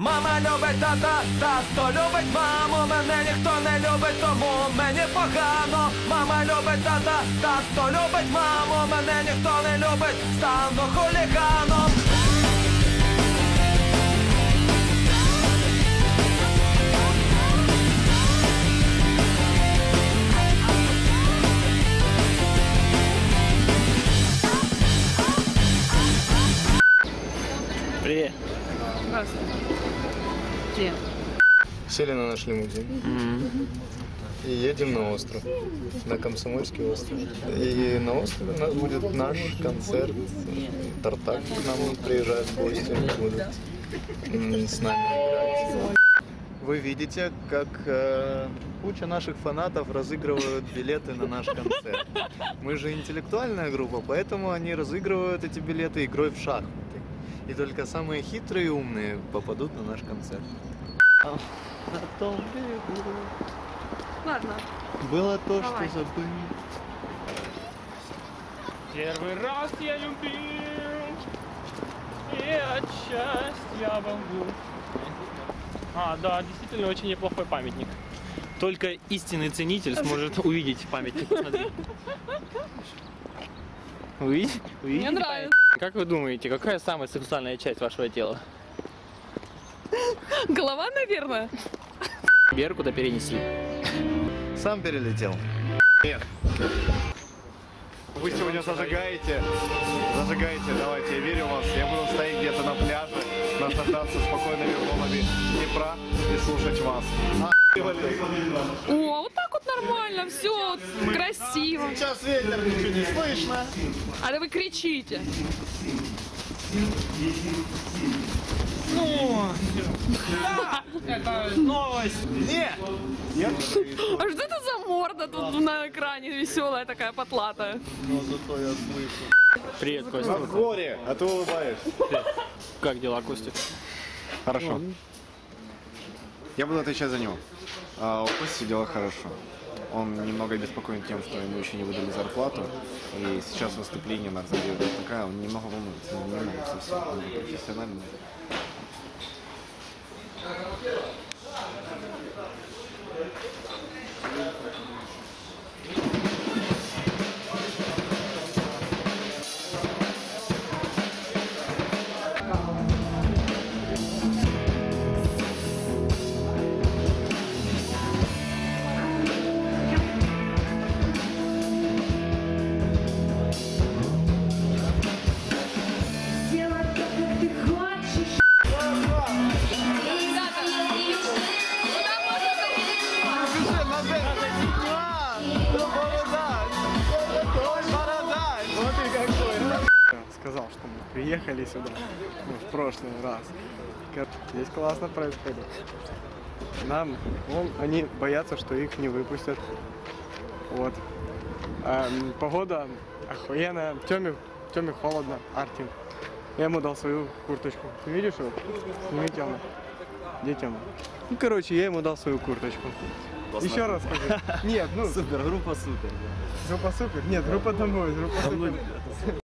Мама любить тата, тато любить маму, мене ніхто не любить, тому мені погано. Мама любить тата, тато любить маму, мене ніхто не любить, стану хуліганом. Сели на наш лимузин. И едем на остров. На Комсомольский остров. И на острове у нас будет наш концерт. Тартак к нам приезжают гости. Будут с нами играть. Вы видите, как э, куча наших фанатов разыгрывают билеты на наш концерт. Мы же интеллектуальная группа, поэтому они разыгрывают эти билеты игрой в шахматы. И только самые хитрые и умные попадут на наш концерт. На том берегу Ладно. было то, Давай. что забыл. Первый раз я любил, и от счастья волну. А, да, действительно очень неплохой памятник. Только истинный ценитель сможет увидеть памятник. Посмотри. Увидите? Увидите Мне нравится. Как вы думаете, какая самая сексуальная часть вашего тела? Голова, наверное. Вверх куда перенесли. Сам перелетел. Вы сегодня зажигаете, зажигаете, давайте, я верю в вас. Я буду стоять где-то на пляже, наслаждаться спокойными волнами Днепра и слушать вас. О, вот так вот нормально, все красиво. Сейчас ветер, ничего не слышно. А да вы кричите. Это новость! Нет! Я А что это за морда тут на экране веселая такая потлатая? Но зато я слышу. Привет, Костя. горе, а ты улыбаешься. Как дела, Костя? Хорошо. Я буду отвечать за него. А, у Кости дела хорошо. Он немного обеспокоен тем, что ему еще не выдали зарплату. И сейчас выступление на разогреве такая, он немного волнуется, немного совсем, он профессиональный. Приехали сюда ну, в прошлый раз. Здесь классно происходит. Нам, он, они боятся, что их не выпустят. Вот. А, погода охуенная. Теме, Теме холодно, Артем. Я ему дал свою курточку. Ты видишь его? Сними Тему. Где Тема? Ну, короче, я ему дал свою курточку. Еще раз скажи. Нет, ну... Супер, группа супер. Группа супер? Нет, группа домой, группа супер.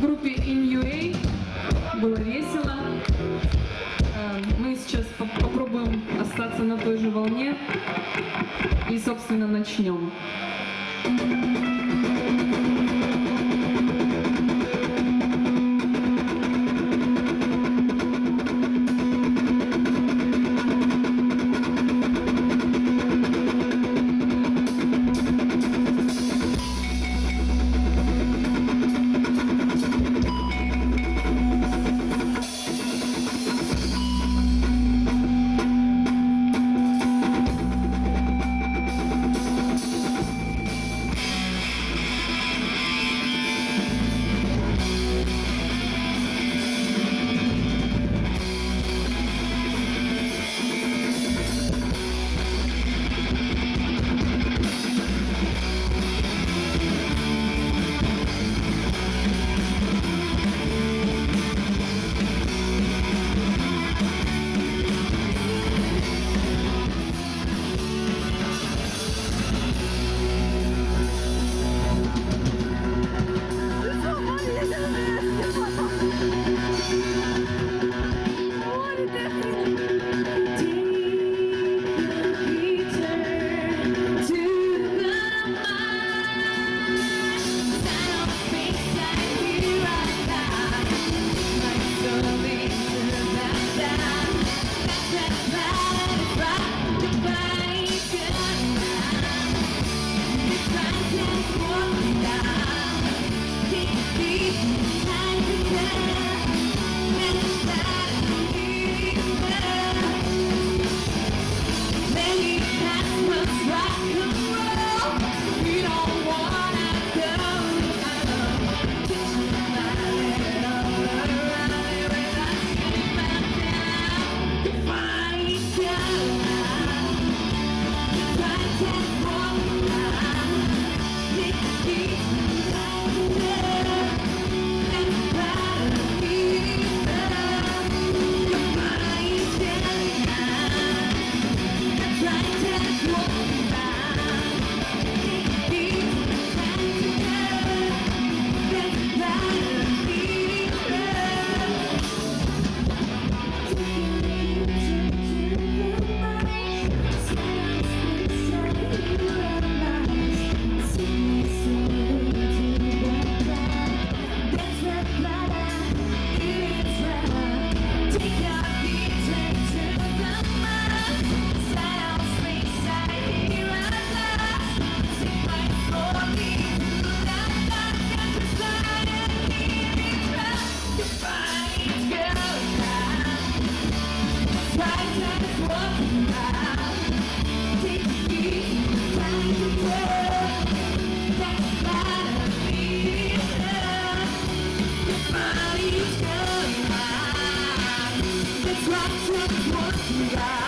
гру- группе InUA. Было весело. Э, Мы сейчас по- попробуем остаться на той же волне и, собственно, начнем. Завтра die.